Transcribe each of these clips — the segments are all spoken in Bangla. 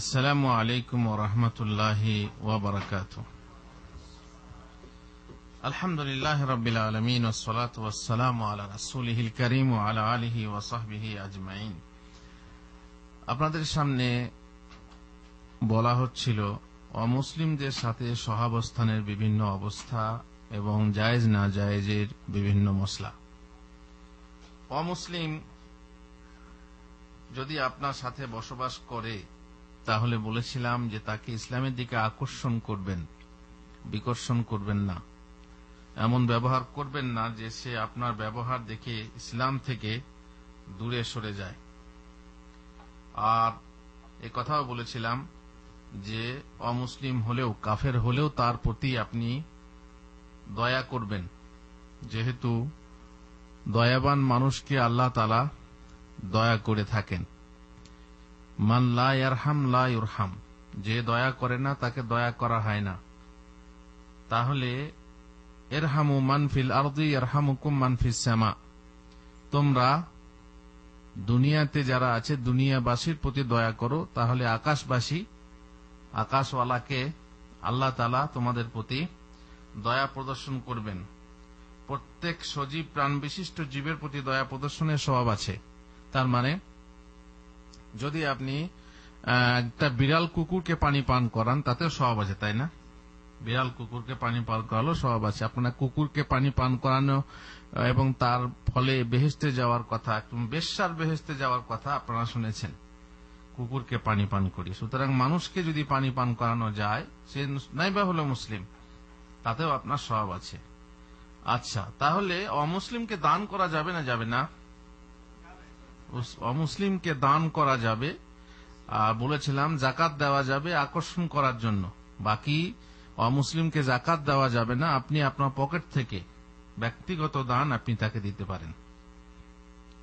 আসসালামু আলাইকুম আলহামদুলিল্লাহ রবিল আলমিন আলা করিম আলা আলহি ওসাহবিহি আজমাইন। আপনাদের সামনে বলা হচ্ছিল, অমুসলিমদের সাথে সহাবস্থানের বিভিন্ন অবস্থা এবং জায়েজ না জায়েজের বিভিন্ন মশলা অমুসলিম যদি আপনার সাথে বসবাস করে তাহলে বলেছিলাম যে তাকে ইসলামের দিকে আকর্ষণ করবেন, বিকর্ষণ করবেন না। এমন ব্যবহার করবেন না যে সে আপনার ব্যবহার দেখে ইসলাম থেকে দূরে সরে যায়। আর এ কথাও বলেছিলাম যে অমুসলিম হলেও, কাফের হলেও তার প্রতি আপনি দয়া করবেন। যেহেতু দয়াবান মানুষকে আল্লাহ তালা দয়া করে থাকেন। মান লা ইয়ারহাম, লা ইউরহাম। যে দয়া করে না, তাকে দয়া করা হয় না। তাহলে এরহামু মানফিল আরদি এরহামুকুম মানফিস শ্যামা তোমরা দুনিয়াতে যারা আছে, দুনিয়াবাসীর প্রতি দয়া করো, তাহলে আকাশবাসী, আকাশওয়ালাকে আল্লাহ তালা তোমাদের প্রতি দয়া প্রদর্শন করবেন। প্রত্যেক সজীব প্রাণ বিশিষ্ট জীবের প্রতি দয়া প্রদর্শনের স্বভাব আছে। তার মানে যদি আপনি একটা বিড়াল কুকুরকে পানি পান করান, তাতেও স্বভাব আছে, তাই না? বিড়াল কুকুরকে পানি পান করালো, স্বভাব আছে। আপনার কুকুরকে পানি পান করানো এবং তার ফলে বেহেস্তে যাওয়ার কথা বেশ্যার বেহেস্তে যাওয়ার কথা আপনারা শুনেছেন। কুকুরকে পানি পান করি। সুতরাং মানুষকে যদি পানি পান করানো যায়, সে নাইবা হলো মুসলিম, তাতেও আপনার স্বভাব আছে। আচ্ছা তাহলে অমুসলিমকে দান করা যাবে না যাবে না? অমুসলিমকে দান করা যাবে বলেছিলাম জাকাত দেওয়া যাবে আকর্ষণ করার জন্য। বাকি অমুসলিমকে জাকাত দেওয়া যাবে না, আপনি আপনার পকেট থেকে ব্যক্তিগত দান আপনি তাকে দিতে পারেন।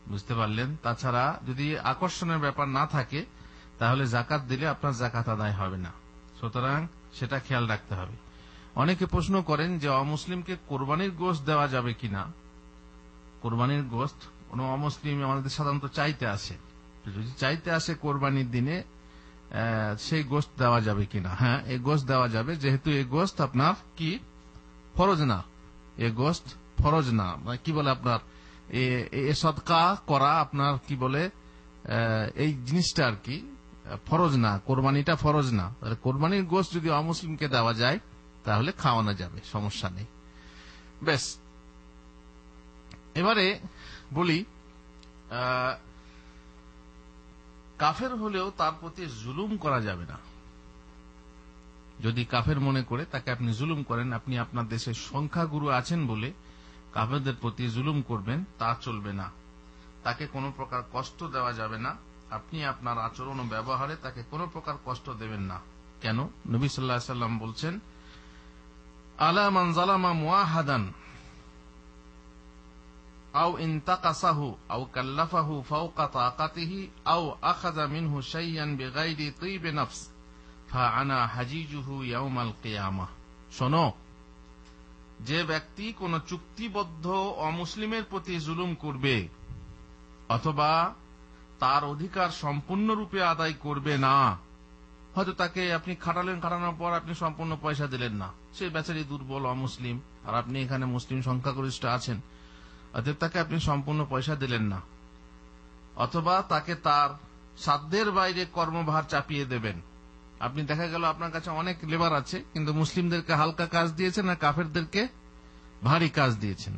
বুঝতে পারলেন? তাছাড়া যদি আকর্ষণের ব্যাপার না থাকে, তাহলে জাকাত দিলে আপনার জাকাত আদায় হবে না। সুতরাং সেটা খেয়াল রাখতে হবে। অনেকে প্রশ্ন করেন যে অমুসলিমকে কোরবানির গোস্ত দেওয়া যাবে কিনা? কোরবানির গোস্ত কোন অমুসলিম আমাদের সাধারণত চাইতে আসে। যদি চাইতে আসে কোরবানির দিনে সেই গোস্ত দেওয়া যাবে কিনা? হ্যাঁ এই গোস্ত দেওয়া যাবে। যেহেতু এই গোস্ত আপনার কি? ফরজ না। এ গোস্ত ফরজ না। কি বলে আপনার? এ সৎকা করা আপনার কি বলে? এই জিনিসটা আর কি, ফরজ না। কোরবানিটা ফরজ না। কোরবানির গোস্ত যদি অমুসলিমকে দেওয়া যায়, তাহলে খাওয়ানো যাবে, সমস্যা নেই। বেশ এবারে বলি কাফের হলেও তার প্রতি জুলুম করা যাবে না। যদি কাফের মনে করে তাকে আপনি জুলুম করেন, আপনি আপনার দেশের সংখ্যাগুরু আছেন বলে কাফেরদের প্রতি জুলুম করবেন, তা চলবে না। তাকে কোনো প্রকার কষ্ট দেওয়া যাবে না। আপনি আপনার আচরণ ও ব্যবহারে তাকে কোনো প্রকার কষ্ট দেবেন না। কেন? নবী সাল্লাহ সাল্লাম বলছেন, আলা মানজালামা মুআহাদান। أو انتقصه أو كلفه فوق طاقته أو أخذ منه شيئا بغير طيب نفس فعنا حجيجه يوم القيامة শোনো যে ব্যক্তি কোন চুক্তিবদ্ধ অমুসলিমের প্রতি জুলুম করবে অথবা তার অধিকার সম্পূর্ণরূপে আদায় করবে না হয়তো তাকে আপনি খাটালেন খাটানোর পর আপনি সম্পূর্ণ পয়সা দিলেন না সে বেচারি দুর্বল অমুসলিম আর আপনি এখানে মুসলিম সংখ্যাগরিষ্ঠ আছেন অতএব তাকে আপনি সম্পূর্ণ পয়সা দিলেন না। অথবা তাকে তার সাধ্যের বাইরে কর্মভার চাপিয়ে দেবেন। আপনি দেখা গেল আপনার কাছে অনেক লেবার আছে, কিন্তু মুসলিমদেরকে হালকা কাজ দিয়েছেন আর কাফেরদেরকে ভারী কাজ দিয়েছেন।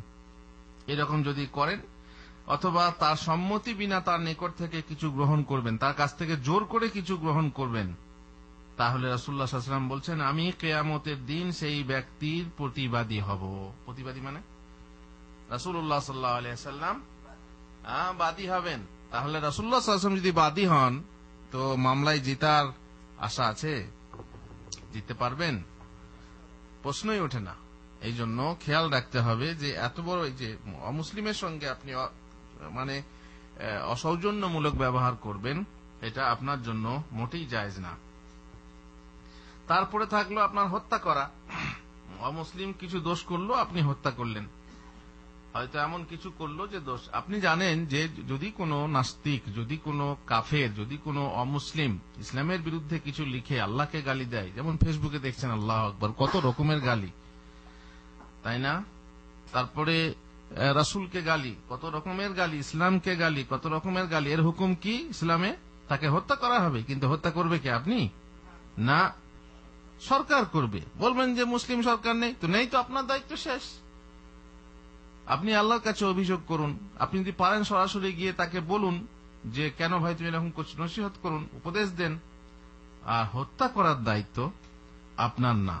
এরকম যদি করেন, অথবা তার সম্মতি বিনা তার নিকট থেকে কিছু গ্রহণ করবেন, তার কাছ থেকে জোর করে কিছু গ্রহণ করবেন, তাহলে রাসুল্লাহাম বলছেন, আমি কেয়ামতের দিন সেই ব্যক্তির প্রতিবাদী হব। প্রতিবাদী মানে? রাসুল্লাহ সাল্লাম বাদী হবেন। তাহলে রাসুল্লাহ যদি বাদী হন, তো মামলায় জিতার আশা আছে? পারবেন? প্রশ্নই ওঠে না। এই জন্য খেয়াল রাখতে হবে যে এত বড় যে অমুসলিমের সঙ্গে আপনি মানে অসৌজন্যমূলক ব্যবহার করবেন, এটা আপনার জন্য মোটেই জায়জ না। তারপরে থাকল আপনার হত্যা করা। অমুসলিম কিছু দোষ করল, আপনি হত্যা করলেন। হয়তো এমন কিছু করল যে দোষ। আপনি জানেন যে যদি কোনো নাস্তিক, যদি কোনো কাফের, যদি কোনো অমুসলিম ইসলামের বিরুদ্ধে কিছু লিখে আল্লাহকে গালি দেয়, যেমন ফেসবুকে দেখছেন, আল্লাহ আকবর, কত রকমের গালি। তাই না? তারপরে রাসূলকে গালি, কত রকমের গালি, ইসলামকে গালি, কত রকমের গালি। এর হুকুম কি? ইসলামে তাকে হত্যা করা হবে, কিন্তু হত্যা করবে কি আপনি? না, সরকার করবে। বলবেন যে মুসলিম সরকার নেই, তো নেই তো আপনার দায়িত্ব শেষ। আপনি আল্লাহর কাছে অভিযোগ করুন। আপনি যদি পারেন সরাসরি গিয়ে তাকে বলুন যে, কেন ভাই তুমি এরকম করছ? নসিহত করুন, উপদেশ দেন। আর হত্যা করার দায়িত্ব আপনার না।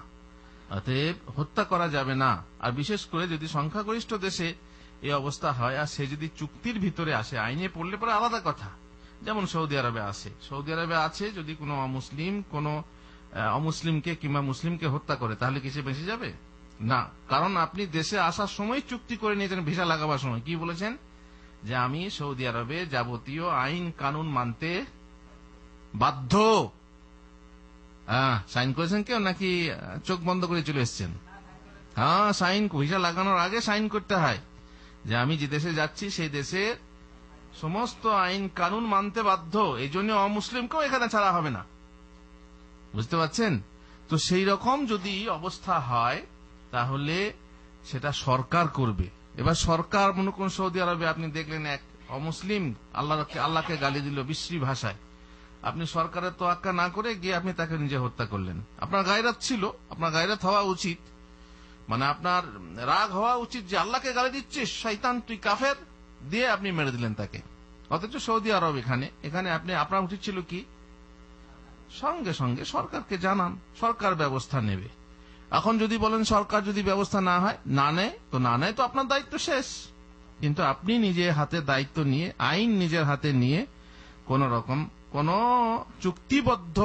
অতএব হত্যা করা যাবে না। আর বিশেষ করে যদি সংখ্যাগরিষ্ঠ দেশে এই অবস্থা হয়, আর সে যদি চুক্তির ভিতরে আসে, আইনে পড়লে পরে আলাদা কথা। যেমন সৌদি আরবে আছে। সৌদি আরবে আছে, যদি কোনো অমুসলিম, কোনো অমুসলিমকে কিংবা মুসলিমকে হত্যা করে, তাহলে কি সে বেঁচে যাবে? না, কারণ আপনি দেশে আসার সময় চুক্তি করে নিয়েছেন, ভিসা লাগাবার সময়। কি বলেছেন? যে আমি সৌদি আরবে যাবতীয় আইন কানুন মানতে বাধ্য। হ্যাঁ সাইন করেছেন কেউ নাকি চোখ বন্ধ করে চলে এসছেন? হ্যাঁ সাইন, ভিসা লাগানোর আগে সাইন করতে হয় যে আমি যে দেশে যাচ্ছি, সেই দেশের সমস্ত আইন কানুন মানতে বাধ্য। এই জন্য অমুসলিমকেও এখানে ছাড়া হবে না। বুঝতে পারছেন? তো সেই রকম যদি অবস্থা হয় তাহলে সেটা সরকার করবে। এবার সরকার, মনে করুন সৌদি আরবে আপনি দেখলেন এক অমুসলিম আল্লাহকে আল্লাহকে গালি দিল বিশ্রী ভাষায়। আপনি সরকারের তোয়াক্কা না করে গিয়ে আপনি তাকে নিজে হত্যা করলেন। আপনার গায়রাত ছিল, আপনার গায়রাত হওয়া উচিত। মানে আপনার রাগ হওয়া উচিত যে আল্লাহকে গালি দিচ্ছিস শৈতান তুই কাফের? দিয়ে আপনি মেরে দিলেন তাকে। অথচ সৌদি আরব এখানে এখানে আপনি আপনার উচিত ছিল কি? সঙ্গে সঙ্গে সরকারকে জানান, সরকার ব্যবস্থা নেবে। এখন যদি বলেন সরকার যদি ব্যবস্থা না হয়, না নেয়, তো না নেয় তো আপনার দায়িত্ব শেষ। কিন্তু আপনি নিজে হাতে দায়িত্ব নিয়ে, আইন নিজের হাতে নিয়ে কোন রকম, কোন চুক্তিবদ্ধ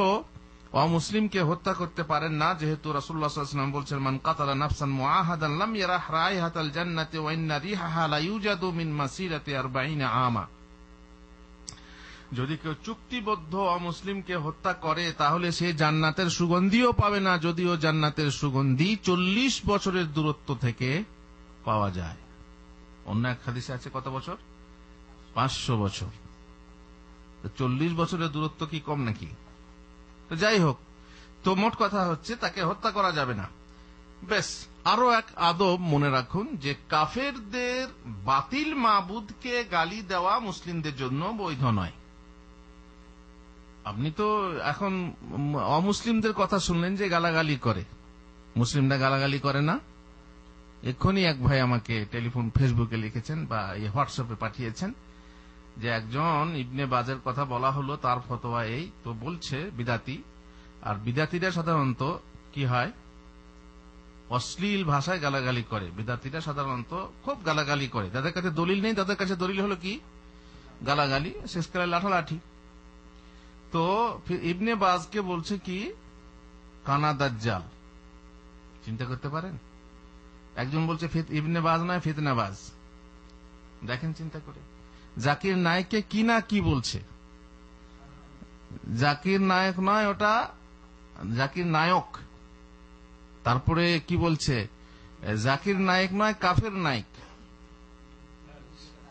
অমুসলিমকে হত্যা করতে পারেন না। যেহেতু রাসূলুল্লাহ বলছেন, মান কাতালা নাফসান মুআহাদান লাম ইয়ারাহ রাইহাতাল জান্নাতি ওয়া ইন্না রিহাহা লা ইউজাদু মিন মাসিরাতি 40 আমা। যদি কেউ চুক্তিবদ্ধ অমুসলিমকে হত্যা করে, তাহলে সে জান্নাতের সুগন্ধিও পাবে না। যদিও জান্নাতের সুগন্ধি চল্লিশ বছরের দূরত্ব থেকে পাওয়া যায়। অন্য এক হাদিসে আছে কত বছর? পাঁচশো বছর। চল্লিশ বছরের দূরত্ব কি কম নাকি? তো যাই হোক, তো মোট কথা হচ্ছে তাকে হত্যা করা যাবে না। বেশ আরও এক আদব মনে রাখুন যে কাফেরদের বাতিল মাবুদকে গালি দেওয়া মুসলিমদের জন্য বৈধ নয়। আপনি তো এখন অমুসলিমদের কথা শুনলেন যে গালাগালি করে। মুসলিমরা গালাগালি করে না। এক্ষুনি এক ভাই আমাকে টেলিফোন ফেসবুকে লিখেছেন বা হোয়াটসঅ্যাপে পাঠিয়েছেন যে একজন ইবনে বাজের কথা বলা হলো, তার ফতোয়া এই, তো বলছে বিদাতি। আর বিদাতিরা সাধারণত কি হয়? অশ্লীল ভাষায় গালাগালি করে। বিদাতিরা সাধারণত খুব গালাগালি করে। যাদের কাছে দলিল নেই, তাদের কাছে দলিল হলো কি? গালাগালি, শেষকালে লাঠালাঠি। তো ইবনে বাজকে বলছে কি? কানা দাজ্জাল। চিন্তা করতে পারেন? একজন বলছে ইবনে বাজ নয় ফিতনাবাজ দেখেন চিন্তা করে। জাকির নায়ককে কি না কি বলছে? জাকির নায়ক নয়, ওটা জাকির নায়ক। তারপরে কি বলছে? জাকির নায়ক নয়, কাফের নায়ক।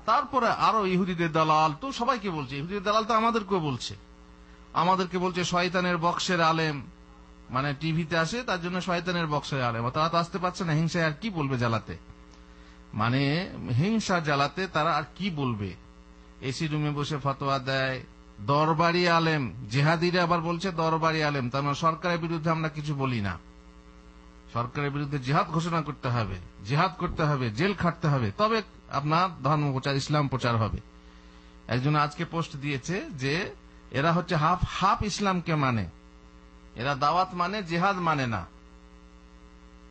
তারপরে আরও ইহুদিদের দালাল তো সবাইকে বলছে। ইহুদিদের দালাল তো আমাদেরকেও বলছে। আমাদেরকে বলছে শয়তানের বক্সের আলেম। মানে টিভিতে আসে, তার জন্য শয়তানের বক্সের আলেম। তারা তো আসতে পারছে না, হিংসায় আর কি বলবে জ্বালাতে? মানে হিংসা জ্বালাতে তারা আর কি বলবে? এসি রুমে বসে ফতোয়া দেয়, দরবারি আলেম, জেহাদিরা আবার বলছে দরবারি আলেম। তার মানে সরকারের বিরুদ্ধে আমরা কিছু বলি না। সরকারের বিরুদ্ধে জেহাদ ঘোষণা করতে হবে, জেহাদ করতে হবে, জেল খাটতে হবে। তবে আপনার ধর্ম প্রচার ইসলাম প্রচার হবে। একজন আজকে পোস্ট দিয়েছে যে এরা হচ্ছে হাফ হাফ ইসলামকে মানে। এরা দাওয়াত মানে জিহাদ মানে না।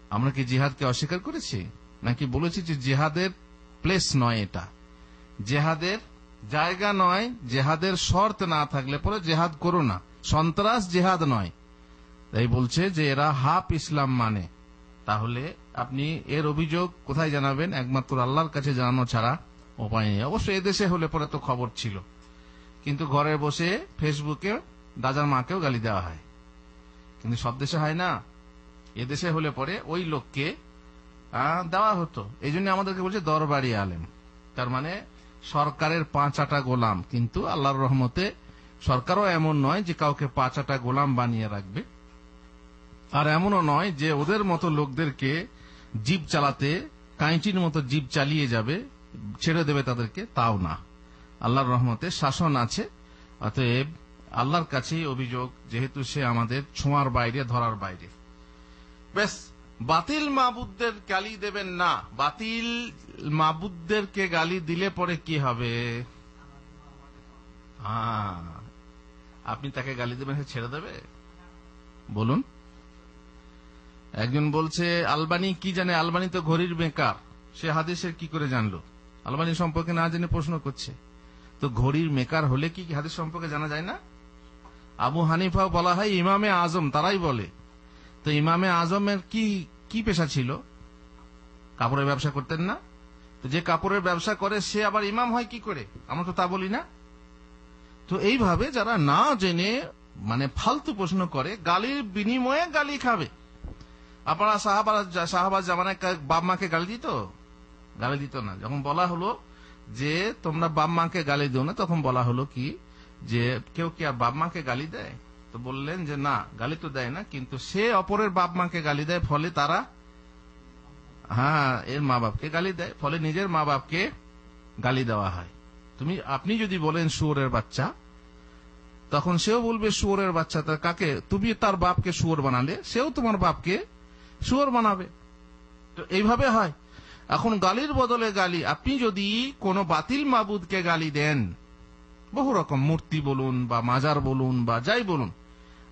আমরা কি জিহাদকে অস্বীকার করেছি? নাকি বলেছি যে জিহাদের প্লেস নয় এটা? জেহাদের জায়গা নয়, জেহাদের শর্ত না থাকলে পরে জেহাদ করো না। সন্ত্রাস জেহাদ নয়। তাই বলছে যে এরা হাফ ইসলাম মানে। তাহলে আপনি এর অভিযোগ কোথায় জানাবেন? একমাত্র আল্লাহর কাছে জানানো ছাড়া উপায় নেই। অবশ্য এদেশে হলে পরে তো খবর ছিল। কিন্তু ঘরে বসে ফেসবুকে দাদার মাকেও গালি দেওয়া হয়। কিন্তু সব দেশে হয় না। এদেশে হলে পরে ওই লোককে দেওয়া হতো। এই জন্য আমাদেরকে বলছে দরবারি আলেম। তার মানে সরকারের পাঁচ আটা গোলাম। কিন্তু আল্লাহর রহমতে সরকারও এমন নয় যে কাউকে পাঁচ আটা গোলাম বানিয়ে রাখবে। আর এমনও নয় যে ওদের মতো লোকদেরকে জিপ চালাতে কাঁচির মতো জিপ চালিয়ে যাবে, ছেড়ে দেবে তাদেরকে, তাও না। আল্লাহর রহমতে শাসন আছে। অতএব আল্লাহর কাছেই অভিযোগ, যেহেতু সে আমাদের ছোঁয়ার বাইরে, ধরার বাইরে। বেশ বাতিল মাবুদদের গালি দেবেন না। বাতিল মাবুদদেরকে গালি দিলে পরে কি হবে? আপনি তাকে গালি দেবেন, সে ছেড়ে দেবে? বলুন। একজন বলছে, আলবানি কি জানে? আলবানি তো ঘড়ির বেকার। সে হাদিসের কি করে জানলো? আলবানি সম্পর্কে না জেনে প্রশ্ন করছে। তো ঘড়ির মেকার হলে কি হাদিস সম্পর্কে জানা যায় না? আবু হানিফাও বলা হয় ইমামে আজম, তারাই বলে। তো ইমামে আজমের কি কি পেশা ছিল? কাপড়ের ব্যবসা করতেন না? তো যে কাপড়ের ব্যবসা করে, সে আবার ইমাম হয় কি করে? আমরা তো তা বলি না। তো এইভাবে যারা না জেনে মানে ফালতু প্রশ্ন করে, গালির বিনিময়ে গালি খাবে। আপনারা সাহাবাজ সাহাবাজ জামানায় বাপ মাকে গালি দিত? গালি দিত না। যখন বলা হলো যে তোমরা বাপ মাকে গালি দিও না, তখন বলা হলো কি যে কেউ কি আর বাপ মাকে গালি দেয়? তো বললেন যে না, গালি তো দেয় না, কিন্তু সে অপরের বাপ মাকে গালি দেয় ফলে তারা হ্যাঁ এর মা বাপকে গালি দেয়, ফলে নিজের মা বাপকে গালি দেওয়া হয়। তুমি, আপনি যদি বলেন শুয়োরের বাচ্চা, তখন সেও বলবে শুয়োরের বাচ্চা তার কাকে? তুমি তার বাপকে শুয়োর বানালে, সেও তোমার বাপকে শুয়োর বানাবে। তো এইভাবে হয়। এখন গালির বদলে গালি। আপনি যদি কোনো বাতিল মাবুদকে গালি দেন, বহু রকম মূর্তি বলুন বা মাজার বলুন বা যাই বলুন,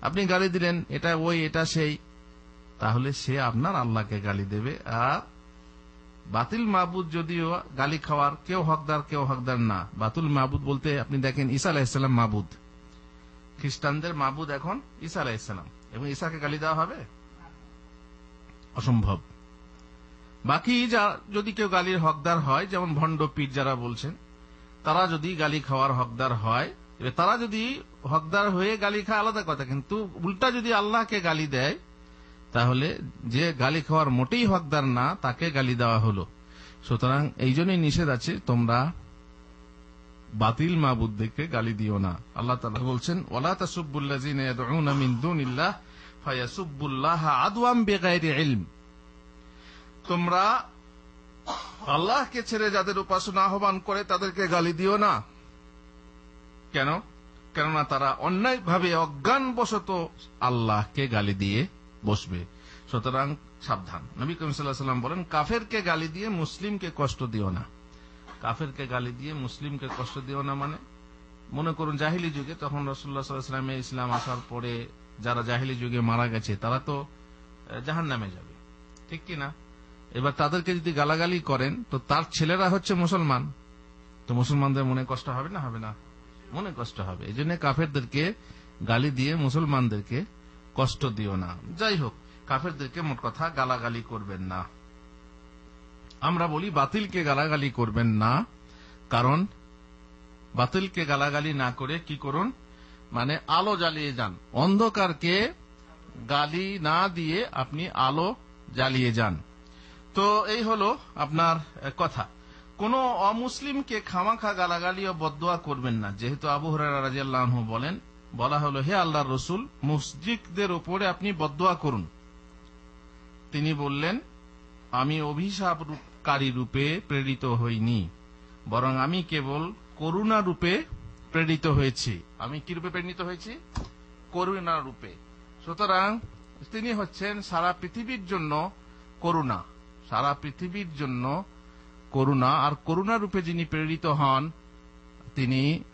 আপনি গালি দিলেন, এটা ওই, এটা সেই, তাহলে সে আপনার আল্লাহকে গালি দেবে। আর বাতিল মাহবুদ যদিও গালি খাওয়ার কেউ হকদার কেউ হকদার না। বাতুল মাহবুদ বলতে আপনি দেখেন ঈসা আলাহিসাল্লাম মাহবুদ খ্রিস্টানদের মাহবুদ এখন ঈসা আলাহিসাল্লাম এবং ঈসাকে গালি দেওয়া হবে? অসম্ভব। বাকি যা যদি কেউ গালির হকদার হয়, যেমন ভণ্ড পীর যারা বলছেন, তারা যদি গালি খাওয়ার হকদার হয় তারা যদি হকদার হয়ে গালি খায় আলাদা কথা, কিন্তু উল্টা যদি আল্লাহকে গালি দেয়, তাহলে যে গালি খাওয়ার মোটেই হকদার না, তাকে গালি দেওয়া হলো। সুতরাং এই জন্যই নিষেধ আছে, তোমরা বাতিল মাবুদ্দিককে গালি দিও না। আল্লাহ তালা বলছেন ওলা তাসুবুল্লাজিন তোমরা আল্লাহকে ছেড়ে যাদের উপাসনা আহ্বান করে তাদেরকে গালি দিও না। কেন? কেননা তারা অন্যায়ভাবে অজ্ঞানবশত আল্লাহকে গালি দিয়ে বসবে। সুতরাং সাবধান। নবী করিম সাল্লাম বলেন, কাফেরকে গালি দিয়ে মুসলিমকে কষ্ট দিও না। কাফেরকে গালি দিয়ে মুসলিমকে কষ্ট দিও না মানে? মনে করুন, জাহিলি যুগে তখন রসুল্লাহ সাল্লামে ইসলাম আসার পরে যারা জাহিলি যুগে মারা গেছে, তারা তো জাহান নামে যাবে। ঠিক কি না? এবার তাদেরকে যদি গালাগালি করেন, তো তার ছেলেরা হচ্ছে মুসলমান। তো মুসলমানদের মনে কষ্ট হবে না? হবে না। মনে কষ্ট হবে। এই জন্য কাফেরদেরকে গালি দিয়ে মুসলমানদেরকে কষ্ট দিও না। যাই হোক, কাফেরদেরকে মোট কথা গালাগালি করবেন না। আমরা বলি, বাতিলকে গালাগালি করবেন না। কারণ, বাতিলকে গালাগালি না করে কি করুন? মানে আলো জ্বালিয়ে যান। অন্ধকারকে গালি না দিয়ে আপনি আলো জ্বালিয়ে যান। তো এই হলো আপনার কথা। কোন অমুসলিমকে খামাখা গালাগালি ও বদোয়া করবেন না। যেহেতু আবু হরাহ বলেন, বলা হলো, হে আল্লাহর রসুল মসজিদদের উপরে আপনি বদোয়া করুন। তিনি বললেন, আমি অভিশাপকারী রূপে প্রেরিত হইনি, বরং আমি কেবল করুণা রূপে প্রেরিত হয়েছি। আমি কি রূপে প্রেরিত হয়েছি? করুণা রূপে। সুতরাং তিনি হচ্ছেন সারা পৃথিবীর জন্য করুণা। সারা পৃথিবীর জন্য করুণা আর করুণা রূপে যিনি প্রেরিত হন, তিনি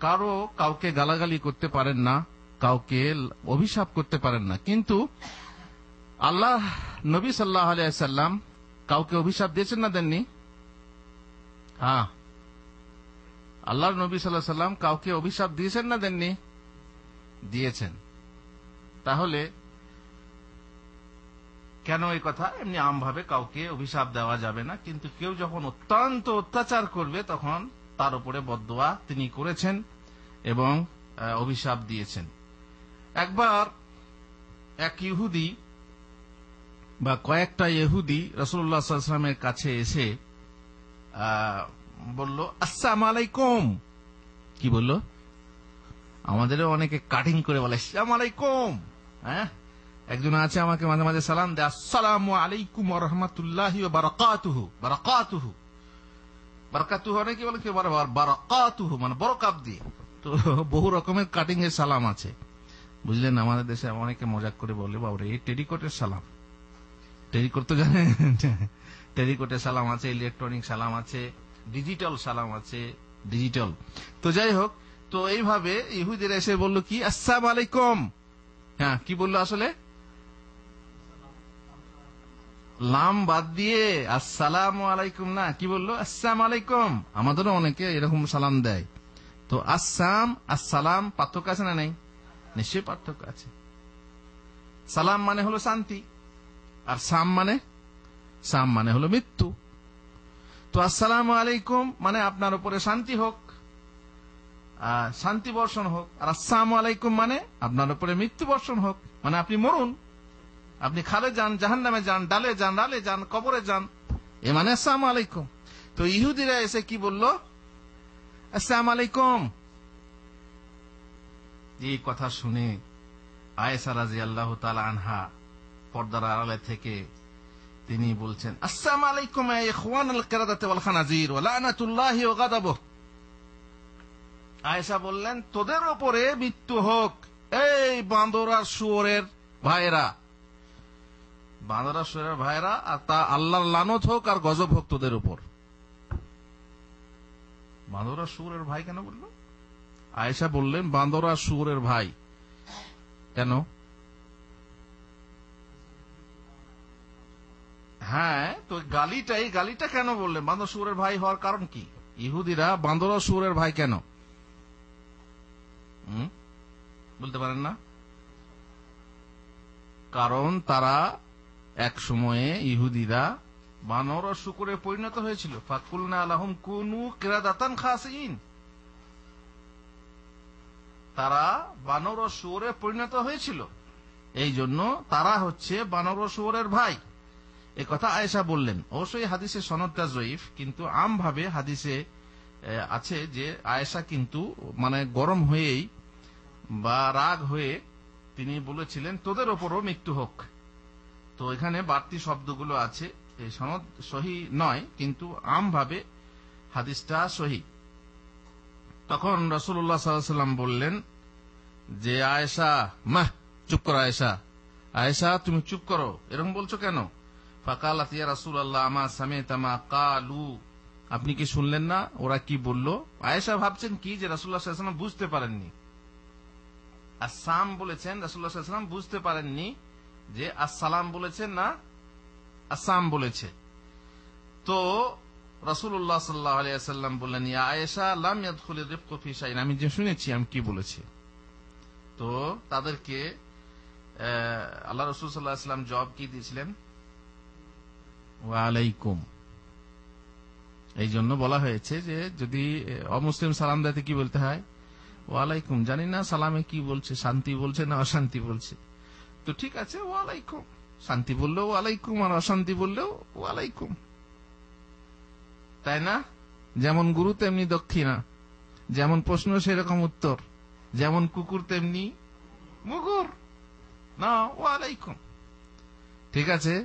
কারও কাউকে গালাগালি করতে পারেন না, কাউকে অভিশাপ করতে পারেন না। কিন্তু আল্লাহ নবী সাল্লাহ আলিয়াল্লাম কাউকে অভিশাপ দিয়েছেন না দেননি? হ্যাঁ। আল্লাহ নবী সাল্লাহ সাল্লাম কাউকে অভিশাপ দিয়েছেন না দেননি? দিয়েছেন। তাহলে কেন এই কথা? এমনি আমভাবে কাউকে অভিশাপ দেওয়া যাবে না, কিন্তু কেউ যখন অত্যন্ত অত্যাচার করবে, তখন তার উপরে বদোয়া তিনি করেছেন এবং অভিশাপ দিয়েছেন। একবার এক ইহুদি বা কয়েকটা ইহুদি রসুল্লাহামের কাছে এসে বলল, আসসালাম আলাইকুম। কি বলল? আমাদেরও অনেকে কাটিং করে বলে, আসসালাম আলাইকুম। হ্যাঁ? একজন আছে আমাকে মাঝে মাঝে সালাম দেয়, আসসালামু আলাইকুম রহমতুল্লাহ বারাকাতুহু। বারাকাতুহু। বারাকাতুহু অনেকে বলে? কি বারাকাতুহু মানে বরকাত দিয়ে। তো বহু রকমের কাটিং এর সালাম আছে। বুঝলেন, আমাদের দেশে অনেকে মজাক করে বলে, বাবরে, এই টেরিকটের সালাম। টেরিকট তো জানেন? টেরিকটের সালাম আছে, ইলেকট্রনিক সালাম আছে, ডিজিটাল সালাম আছে, ডিজিটাল। তো যাই হোক, তো এইভাবে ইহুদিরা এসে বলল কি, আসসালাম আলাইকুম। হ্যাঁ কি বলল আসলে? লাম বাদ দিয়ে, আসসালাম আলাইকুম না, কি বলল? আসসালাম আলাইকুম। আমাদেরও অনেকে এরকম সালাম দেয়। তো আসসাম আসসালাম পার্থক্য আছে না নেই? নিশ্চয়ই পার্থক্য আছে। সালাম মানে হলো শান্তি, আর সাম মানে? সাম মানে হলো মৃত্যু। তো আসসালাম আলাইকুম মানে আপনার উপরে শান্তি হোক শান্তি বর্ষণ হোক, আর আসসালাম আলাইকুম মানে আপনার উপরে মৃত্যু বর্ষণ হোক মানে আপনি মরুন। আপনি খালে যান জাহান নামে যান, ডালে যান ডালে যান, কবরে যান। এ মানে আসসালাম আলাইকুম। তো ইহুদিরা এসে কি বলল? আসসালাম আলাইকুম। এই কথা শুনে আয়েসা রাজি আল্লাহ আনহা পর্দার আড়ালে থেকে তিনি বলছেন, আসসালাম আলাইকুম ইখওয়ান আল কিরাদাতে ওয়াল খানাজির ওয়া লানাতুল্লাহি ওয়া গাদাবুহ। আয়েশা বললেন, তোদের ওপরে মৃত্যু হোক। এই বান্দর আর শুয়োরের ভাইরা বান্দর আর ভাইরা আর তা আল্লাহর লানত হোক আর গজব হোক তোদের উপর। বান্দর আর শুয়োরের ভাই কেন বলল? আয়েশা বললেন বান্দর আর শুয়োরের ভাই। কেন? হ্যাঁ তো গালিটা, এই গালিটা কেন বললেন? বান্দর সুরের ভাই হওয়ার কারণ কি? ইহুদিরা বান্দর শুয়োরের ভাই কেন? বলতে পারেন না? কারণ তারা এক সময়ে ইহুদিরা বানর শুকুরে পরিণত হয়েছিল। ফাকুলনা আলহম কুনু কেরাদাতান খাসিন তারা বানর ও শুয়োরে পরিণত হয়েছিল। এই জন্য তারা হচ্ছে বানর ও শুয়োরের ভাই। এ কথা আয়েশা বললেন। অবশ্যই হাদিসে সনদটা জয়ীফ, কিন্তু আমভাবে হাদিসে আছে যে আয়েশা কিন্তু মানে গরম হয়েই বা রাগ হয়ে তিনি বলেছিলেন, তোদের ওপরও মৃত্যু হোক। তো এখানে বাড়তি শব্দগুলো আছে। এই সনদ সহি নয়, কিন্তু আমভাবে হাদিসটা সহি। তখন রসুল্লাহ সাল্লাম বললেন, যে আয়েশা, মাহ, চুপ করো আয়েশা। আয়েশা, তুমি চুপ করো। এরকম বলছো কেন? ফাকালাত, ইয়া রাসূল আল্লাহ আমা সামেতামা কালু। আপনি কি শুনলেন না? ওরা কি বলল? আয়েশা ভাবছেন কি যে আলাইহি ওয়াসাল্লাম বুঝতে পারেননি। আর সাম বলেছেন, রাসূলুল্লাহ সাল্লাল্লাহু আলাইহি বুঝতে পারেননি যে আসসালাম বলেছেন না আসাম বলেছে। তো রাসূলুল্লাহ সাল্লাল্লাহু আলাইহি ওয়াসাল্লাম বললেন, ইয়া আয়েশা, লাম ইয়াদখুল রিফকু ফি আমি যে শুনেছি, আমি কি বলেছি? তো তাদেরকে আল্লাহ রসুল সাল্লাহ সাল্লাম জবাব কি দিয়েছিলেন? ওয়ালাইকুম এই জন্য বলা হয়েছে যে, যদি অমুসলিম সালাম দিতে কি বলতে হয়? ওয়ালাইকুম জানি না সালামে কি বলছে, শান্তি বলছে না অশান্তি বলছে। তো ঠিক আছে, ওয়ালাইকুম। শান্তি বললেও ওয়ালাইকুম আর অশান্তি বললেও ওয়ালাইকুম। তাই না? যেমন গুরু, তেমনি দক্ষিণা। যেমন প্রশ্ন, সেরকম উত্তর। যেমন কুকুর, তেমনি মুগুর। না, ওয়ালাইকুম। ঠিক আছে?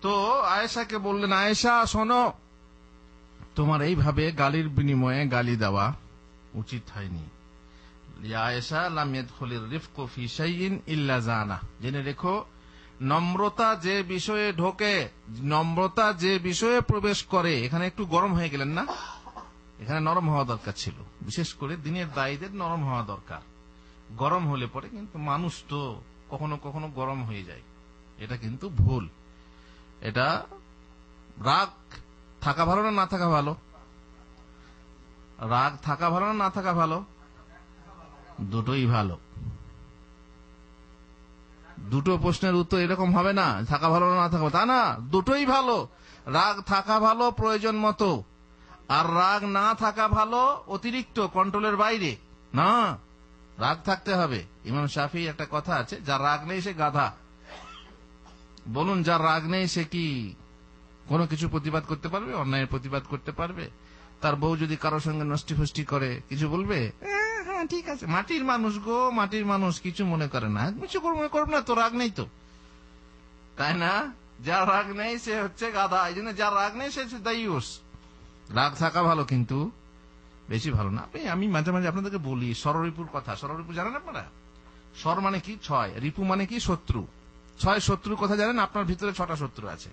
তো আয়েশাকে বললেন, আয়েশা, শোনো, তোমার এইভাবে গালির বিনিময়ে গালি দেওয়া উচিত হয়নি। জানা রেখো, নম্রতা যে বিষয়ে ঢোকে, নম্রতা যে বিষয়ে প্রবেশ করে, এখানে একটু গরম হয়ে গেলেন না? এখানে নরম হওয়া দরকার ছিল। বিশেষ করে দিনের দায়ীদের নরম হওয়া দরকার। গরম হলে পরে কিন্তু মানুষ তো কখনো কখনো গরম হয়ে যায়। এটা কিন্তু ভুল। এটা রাগ থাকা ভালো না না থাকা ভালো? রাগ থাকা ভালো না না থাকা ভালো? দুটোই ভালো। দুটো প্রশ্নের উত্তর এরকম হবে না, থাকা ভালো না থাকা তা না, দুটোই ভালো। রাগ থাকা ভালো প্রয়োজন মতো। আর রাগ না থাকা ভালো অতিরিক্ত কন্ট্রোলের বাইরে। না, রাগ থাকতে হবে। ইমাম শাফি একটা কথা আছে যার রাগ নেই সে গাধা। বলুন যার রাগ নেই সে কি কোনো কিছু প্রতিবাদ করতে পারবে, অন্যায়ের প্রতিবাদ করতে পারবে? তার বউ যদি কারোর সঙ্গে নষ্টি ফষ্টি করে, কিছু বলবে? "হ্যাঁ, ঠিক আছে। মাটির মানুষ গো মাটির মানুষ কিছু মনে করে না। কিছু মনে করবে না তো রাগ নেই তো। তাই না? যার রাগ নেই সে হচ্ছে গাধা। এই জন্য যার রাগ নেই সে হচ্ছে দায়ুস রাগ থাকা ভালো কিন্তু। বেশি ভালো না। আপনি আমি মাঝে মাঝে আপনাদেরকে বলি স্বররিপুর কথা। স্বররিপু জানেন আপনারা? স্বর মানে কি? ছয়। রিপু মানে কি? শত্রু। ছয় শত্রুর কথা জানেন আপনার ভিতরে ছটা শত্রু আছে।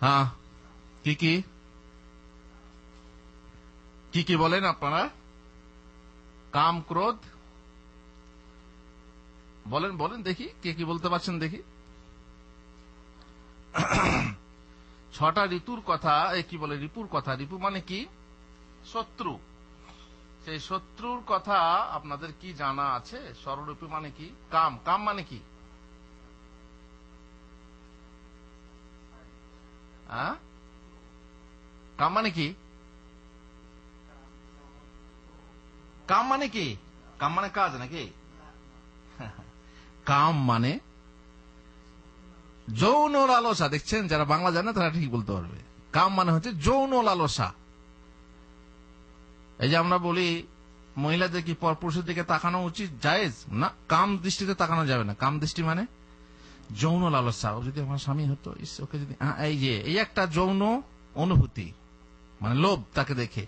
হ্যাঁ। কি কি? কি কি বলেন আপনারা? কাম ক্রোধ। বলেন বলেন, দেখি, কে কি বলতে পারছেন, দেখি। ছটা ঋতুর কথা কি বলে রিপুর কথা রিপু মানে কি? শত্রু। সেই শত্রুর কথা আপনাদের কি জানা আছে? স্বরূপী মানে কি? কাম। কাম মানে কি? কাম মানে কি? কাম মানে কি? কাম মানে কাজ নাকি? কাম মানে যৌন লালসা দেখছেন? যারা বাংলা জানে তারা ঠিক বলতে পারবে। কাম মানে হচ্ছে যৌন লালসা এই যে আমরা বলি, মহিলাদের কি পরপুরুষের দিকে তাকানো উচিত? জায়েজ? না, কাম দৃষ্টিতে তাকানো যাবে না। কাম দৃষ্টি মানে যৌন লালসা ও যদি আমার স্বামী হতো ওকে যদি এই যে, এই একটা যৌন অনুভূতি মানে লোভ তাকে দেখে।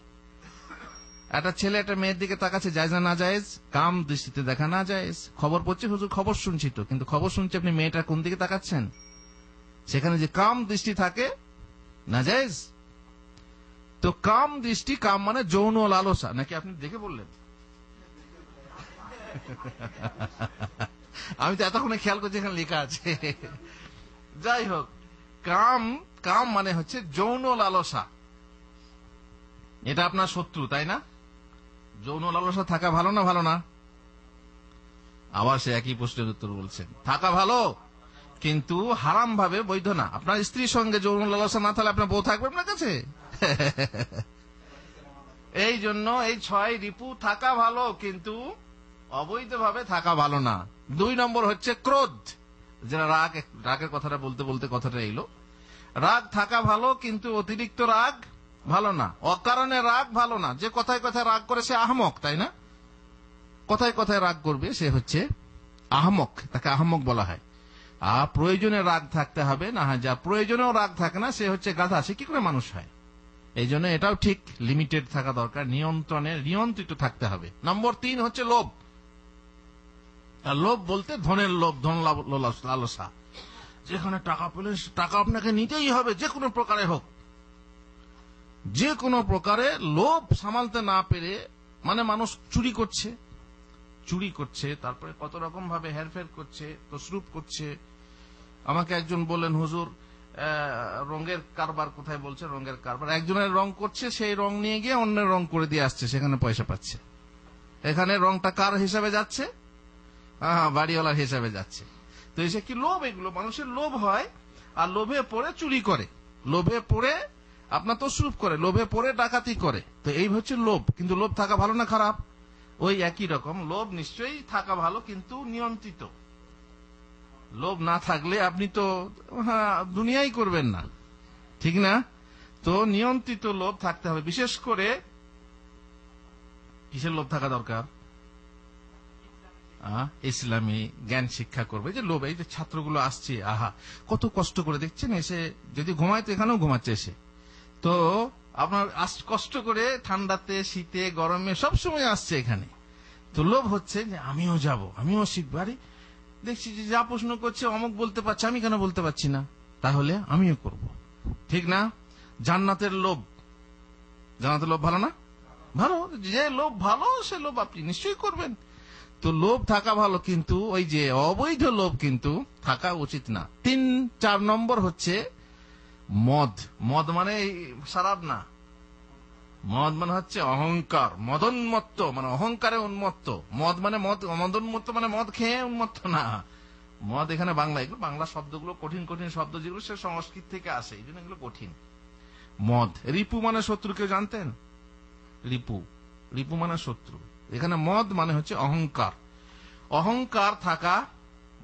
একটা ছেলে একটা মেয়ের দিকে তাকাচ্ছে যায় না জায়েজ কাম দৃষ্টিতে দেখা না জায়েজ। খবর পড়ছে, হুজুর খবর শুনছি তো, কিন্তু খবর শুনছি আপনি মেয়েটা কোন দিকে তাকাচ্ছেন? সেখানে যে কাম দৃষ্টি থাকে না জায়েজ তো কাম দৃষ্টি, কাম মানে যৌন লালসা, নাকি আপনি দেখে বললেন? আমি তো এতক্ষণে খেয়াল করছি এখানে লেখা আছে। যাই হোক, কাম কাম মানে হচ্ছে যৌন লালসা। এটা আপনার শত্রু, তাই না? যৌন লালসা থাকা ভালো না ভালো না? আবার সে একই প্রশ্নের উত্তর বলছেন থাকা ভালো, কিন্তু হারাম ভাবে বৈধ না। আপনার স্ত্রীর সঙ্গে যৌন লালসা না থাকলে আপনার বউ থাকবে আপনার কাছে? এই জন্য এই ছয় রিপু থাকা ভালো, কিন্তু অবৈধভাবে থাকা ভালো না। দুই নম্বর হচ্ছে ক্রোধ। যেটা রাগ, রাগের কথাটা বলতে বলতে কথাটা এলো। রাগ থাকা ভালো, কিন্তু অতিরিক্ত রাগ ভালো না। অকারণে রাগ ভালো না। যে কথায় কথায় রাগ করে সে আহমক, তাই না? কথায় কথায় রাগ করবে সে হচ্ছে আহমক, তাকে আহমক বলা হয়। আর প্রয়োজনে রাগ থাকতে হবে না, হয়, যা প্রয়োজনেও রাগ থাকে না, সে হচ্ছে গাধা, সে কি করে মানুষ হয়? এই জন্য এটাও ঠিক লিমিটেড থাকা দরকার, নিয়ন্ত্রণে নিয়ন্ত্রিত থাকতে হবে। নম্বর তিন হচ্ছে লোভ। আর লোভ বলতে ধনের লোভ, ধন লালসা যেখানে টাকা পেলে টাকা আপনাকে নিতেই হবে, যে কোনো প্রকারে হোক। যে কোনো প্রকারে লোভ সামালতে না পেরে মানে মানুষ চুরি করছে। চুরি করছে, তারপরে কত রকম ভাবে হেরফের করছে, তসরুপ করছে। আমাকে একজন বললেন, হুজুর রঙের কারবার কোথায় বলছে? রঙের কারবার। একজনের রং করছে, সেই রং নিয়ে গিয়ে অন্যের রং করে দিয়ে আসছে, সেখানে পয়সা পাচ্ছে। এখানে রংটা কার হিসাবে যাচ্ছে? হ্যাঁ বাড়িওয়ালার হিসাবে যাচ্ছে। তো এসে কি লোভ এগুলো? মানুষের লোভ হয়, আর লোভে পড়ে চুরি করে। লোভে পড়ে আপনার তসরুপ করে লোভে পড়ে ডাকাতি করে। তো এই হচ্ছে লোভ কিন্তু লোভ থাকা ভালো না খারাপ? ওই একই রকম লোভ নিশ্চয়ই থাকা ভালো কিন্তু নিয়ন্ত্রিত। লোভ না থাকলে আপনি তো হ্যাঁ, দুনিয়াই করবেন না। ঠিক না? তো নিয়ন্ত্রিত লোভ থাকতে হবে। বিশেষ করে কিসের লোভ থাকা দরকার? ইসলামী জ্ঞান শিক্ষা করবে যে লোভ এই যে ছাত্রগুলো আসছে আহা কত কষ্ট করে দেখছেন এসে যদি ঘুমায় তো এখানেও ঘুমাচ্ছে এসে। তো আপনার কষ্ট করে ঠান্ডাতে, শীতে, গরমে সব সময় আসছে এখানে। তো লোভ হচ্ছে যে আমিও যাব, আমিও শিখব আরে দেখছি যে যা প্রশ্ন করছে, অমুক বলতে পারছে, আমি কেন বলতে পারছি না? তাহলে আমিও করব। ঠিক না? জান্নাতের লোভ। জান্নাতের লোভ ভালো না? ভালো। যে লোভ ভালো, সে লোভ আপনি নিশ্চয়ই করবেন। তো লোভ থাকা ভালো, কিন্তু ওই যে অবৈধ লোভ কিন্তু থাকা উচিত না। তিন, চার নম্বর হচ্ছে মদ। মদ মানে সারাব না। মদ মানে হচ্ছে অহংকার, মদন্মত্ত মানে অহংকারে উন্মত্ত। মদ মানে মদ, মদন্মত্ত মানে মদ খেয়ে উন্মত্ত না। মদ এখানে বাংলা, এগুলো বাংলা শব্দগুলো কঠিন কঠিন শব্দ যেগুলো সে সংস্কৃত থেকে আসে, এই জন্য এগুলো কঠিন। মদ, রিপু মানে শত্রু, কেউ জানতেন? রিপু। রিপু মানে শত্রু। এখানে মদ মানে হচ্ছে অহংকার। অহংকার থাকা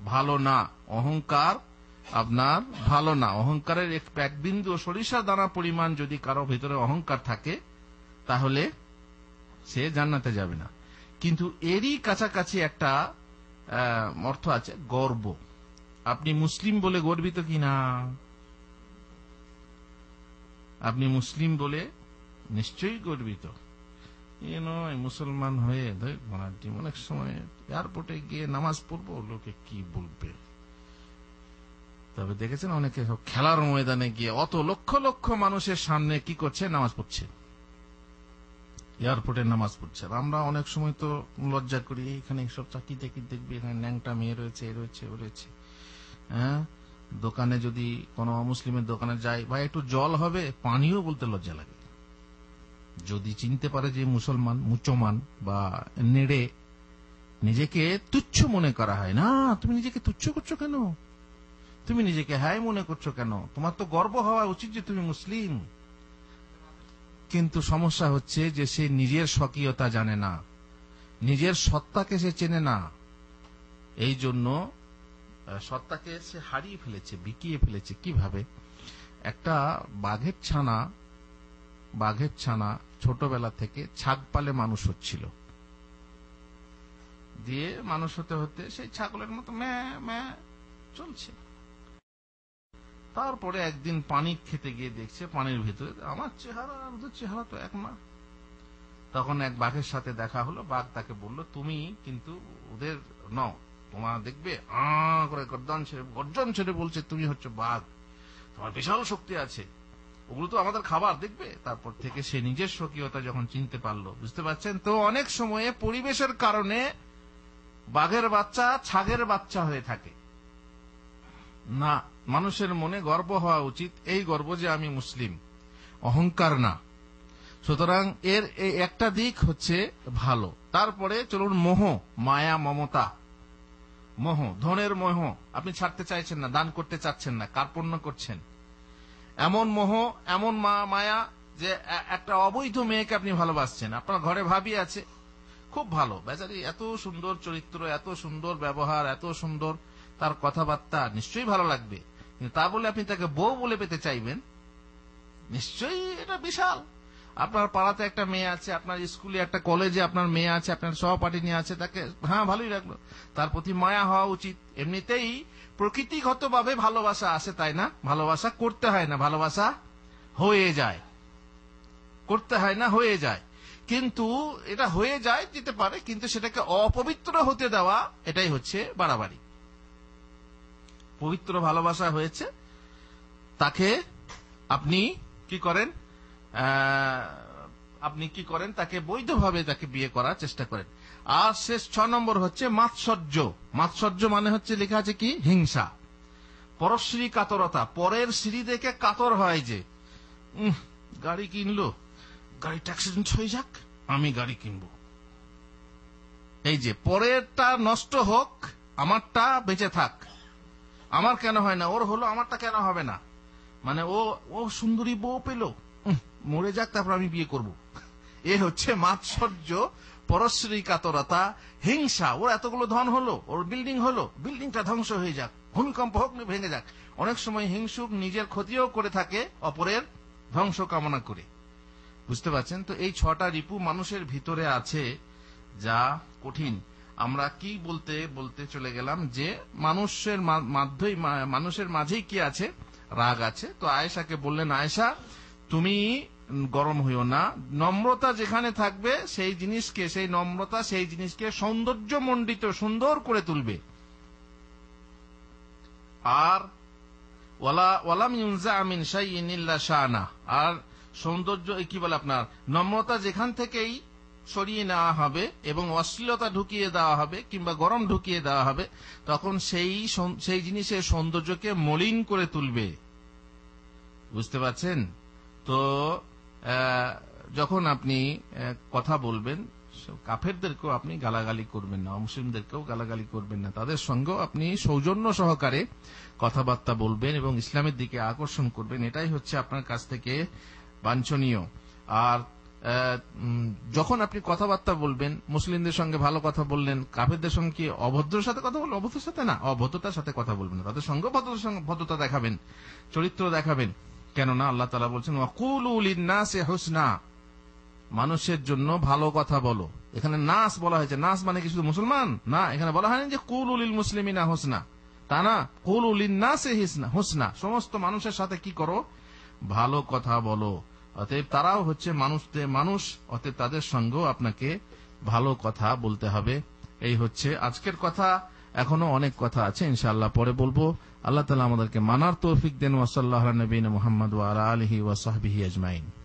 ভালো না। অহংকার আপনার ভালো না। অহংকারের এক বিন্দু সরিষা দানা পরিমাণ যদি কারও ভিতরে অহংকার থাকে, তাহলে সে জান্নাতে যাবে না। কিন্তু এরই কাছাকাছি একটা অর্থ আছে, গর্ব। আপনি মুসলিম বলে গর্বিত কিনা? আপনি মুসলিম বলে নিশ্চয়ই গর্বিত। মুসলমান হয়ে অনেক সময় এয়ারপোর্টে গিয়ে নামাজ পড়ব, লোকে কি বলবে? তবে দেখেছেন অনেকে সব খেলার ময়দানে গিয়ে অত লক্ষ লক্ষ মানুষের সামনে কি করছে? নামাজ পড়ছে। এয়ারপোর্টে নামাজ পড়ছে। আমরা অনেক সময় তো লজ্জা করি এখানে সব চাকরি টাকি দেখবি, এখানে ন্যাংটা মেয়ে রয়েছে, এ রয়েছে, ও রয়েছে। হ্যাঁ? দোকানে যদি কোনো মুসলিমের দোকানে যাই, ভাই, একটু জল হবে পানিও বলতে লজ্জা লাগে। যদি চিনতে পারে যে মুসলমান, মুচমান বা নেড়ে নিজেকে তুচ্ছ মনে করা হয়, না, তুমি নিজেকে তুচ্ছ করছ কেন? তুমি নিজেকে হ্যায় মনে করছ কেন? তোমার তো গর্ব হওয়া উচিত যে তুমি মুসলিম। কিন্তু সমস্যা হচ্ছে যে সে নিজের স্বকীয়তা জানে না। নিজের সত্তাকে সে চেনে না। এই জন্য সত্তাকে সে হারিয়ে ফেলেছে, বিকিয়ে ফেলেছে। কীভাবে? একটা বাঘের ছানা বাঘের ছানা ছোটবেলা থেকে ছাগ পালে মানুষ হচ্ছিল। দিয়ে মানুষ হতে হতে সেই ছাগলের মতো ম্যা ম্যা, চলছে। তারপরে একদিন পানি খেতে গিয়ে দেখছে পানির ভিতরে আমার চেহারা আর চেহারা তো এক না তখন এক বাঘের সাথে দেখা হলো, বাঘ তাকে বলল, তুমি কিন্তু ওদের নও, তোমার দেখবে করে গর্জন ছেড়ে গর্জন ছেড়ে বলছে, তুমি হচ্ছে বাঘ, তোমার বিশাল শক্তি আছে, ওগুলো তো আমাদের খাবার, দেখবে? তারপর থেকে সে নিজের স্বকীয়তা যখন চিনতে পারল, বুঝতে পারছেন তো, অনেক সময়ে পরিবেশের কারণে বাঘের বাচ্চা ছাগের বাচ্চা হয়ে থাকে। না মানুষের মনে গর্ব হওয়া উচিত, এই গর্ব যে আমি মুসলিম। অহংকার না। সুতরাং এর এই একটা দিক হচ্ছে ভালো। তারপরে চলুন মোহ, মায়া, মমতা। মোহ, ধনের মোহ। আপনি ছাড়তে চাইছেন না, দান করতে চাচ্ছেন না, কার্পণ্য করছেন। এমন মোহ, এমন মায়া যে একটা অবৈধ মেয়েকে আপনি ভালোবাসছেন। আপনার ঘরে ভাবি আছে, খুব ভালো। বেচারি, এত সুন্দর চরিত্র, এত সুন্দর ব্যবহার, এত সুন্দর তার কথাবার্তা, নিশ্চয়ই ভালো লাগবে। তা বলে আপনি তাকে বউ বলে পেতে চাইবেন? নিশ্চয়ই এটা বিশাল। আপনার পাড়াতে একটা মেয়ে আছে, আপনার স্কুলে একটা কলেজে আপনার মেয়ে আছে, আপনার সহপাঠী নিয়ে আছে, তাকে হ্যাঁ ভালোই লাগল। তার প্রতি মায়া হওয়া উচিত। এমনিতেই প্রকৃতিগতভাবে ভালোবাসা আসে, তাই না? ভালোবাসা করতে হয় না, ভালোবাসা হয়ে যায়। করতে হয় না, হয়ে যায়। কিন্তু এটা হয়ে যায় যেতে পারে, কিন্তু সেটাকে অপবিত্র হতে দেওয়া, এটাই হচ্ছে বাড়াবাড়ি। পবিত্র ভালোবাসা হয়েছে, তাকে আপনি কি করেন আপনি কি করেন, তাকে বৈধভাবে তাকে বিয়ে করার চেষ্টা করেন। আর শেষ ছ নম্বর হচ্ছে মাৎসর্য। মাৎসর্য মানে হচ্ছে লেখা আছে কি? হিংসা। পরশ্রী কাতরতা। পরের সিঁড়ি দেখে কাতর হয় যে গাড়ি কিনলো। গাড়িটা অ্যাক্সিডেন্ট হয়ে যাক, আমি গাড়ি কিনবো। এই যে, পরেরটা নষ্ট হোক, আমারটা বেঁচে থাক। আমার কেন হয় না? ওর হলো আমারটা কেন হবে না? মানে ও ও সুন্দরী বউ পেল। মরে যাক, তারপর আমি বিয়ে করব। এ হচ্ছে মাৎসর্য পরশ্রী কাতরতা হিংসা। ওর এতগুলো ধন হলো, ওর বিল্ডিং হলো, বিল্ডিংটা ধ্বংস হয়ে যাক, ভূমিকম্প হোক ভেঙে যাক। অনেক সময় হিংসুক নিজের ক্ষতিও করে থাকে, অপরের ধ্বংস কামনা করে। বুঝতে পারছেন? তো এই ছটা রিপু মানুষের ভিতরে আছে যা কঠিন। আমরা কি বলতে বলতে চলে গেলাম যে মানুষের মা- মাধ্যই, মা- মানুষের মাঝেই কি আছে? রাগ আছে। তো আয়েশাকে বললেন, আয়েশা, তুমি গরম হইও না। নম্রতা যেখানে থাকবে, সেই জিনিসকে, সেই নম্রতা, সেই জিনিসকে সৌন্দর্য মণ্ডিত সুন্দর করে তুলবে। আর ওয়ালা, ওয়ালাম ইউনজা আমিন শানা। আর সৌন্দর্য, কি বলে আপনার? নম্রতা যেখান থেকেই সরিয়ে নেওয়া হবে এবং অশ্লীলতা ঢুকিয়ে দেওয়া হবে কিংবা গরম ঢুকিয়ে দেওয়া হবে, তখন সেই সেই জিনিসের সৌন্দর্যকে মলিন করে তুলবে। বুঝতে পারছেন? তো যখন আপনি কথা বলবেন কাফেরদেরকেও আপনি গালাগালি করবেন না মুসলিমদেরকেও গালাগালি করবেন না, তাদের সঙ্গেও আপনি সৌজন্য সহকারে কথাবার্তা বলবেন এবং ইসলামের দিকে আকর্ষণ করবেন, এটাই হচ্ছে আপনার কাছ থেকে বাঞ্ছনীয়। আর যখন আপনি কথাবার্তা বলবেন, মুসলিমদের সঙ্গে ভালো কথা বললেন, কাফেরদের সঙ্গে কি অভদ্রের সাথে কথা বলবেন? অভদ্রের সাথে না, অভদ্রতার সাথে কথা বলবেন তাদের সঙ্গে ভদ্রতা দেখাবেন চরিত্র দেখাবেন। কেননা আল্লাহ তালা বলছেন ওয়াকুলুলিন্নাসে হুসনা। মানুষের জন্য ভালো কথা বলো। এখানে নাস বলা হয়েছে। নাস মানে কি, শুধু মুসলমান? না, এখানে বলা হয়নি যে কুলুলিল মুসলিমিনা হোসনা। তা না কুলুলিন নাসে হিসনা, হোসনা। সমস্ত মানুষের সাথে কি করো? ভালো কথা বলো। অতএব তারাও হচ্ছে মানুষদের মানুষ, অতএব তাদের সঙ্গেও আপনাকে ভালো কথা বলতে হবে। এই হচ্ছে আজকের কথা। এখনও অনেক কথা আছে, ইনশাআল্লাহ পরে বলব। আল্লাহ তালা আমাদেরকে মানার তৌফিক দেন। ওয়াসাল্লাহ নবীন মোহাম্মদ ওয়ালা আলহি ওয়াসাহবিহি আজমাইন।